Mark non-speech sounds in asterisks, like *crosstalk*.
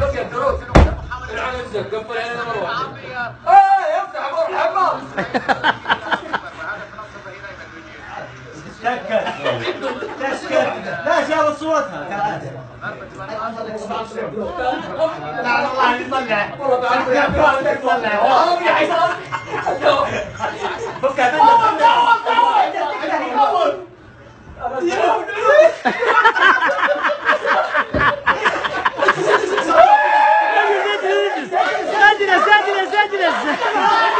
بس يا الدروس العالم ينزل قفل علينا مروحه آه يفتح ابو الحمام تسكت تسكت لا جاب صوتها كالعاده لا والله يطلع والله يطلع والله يا دور دور دور Yeah. *laughs*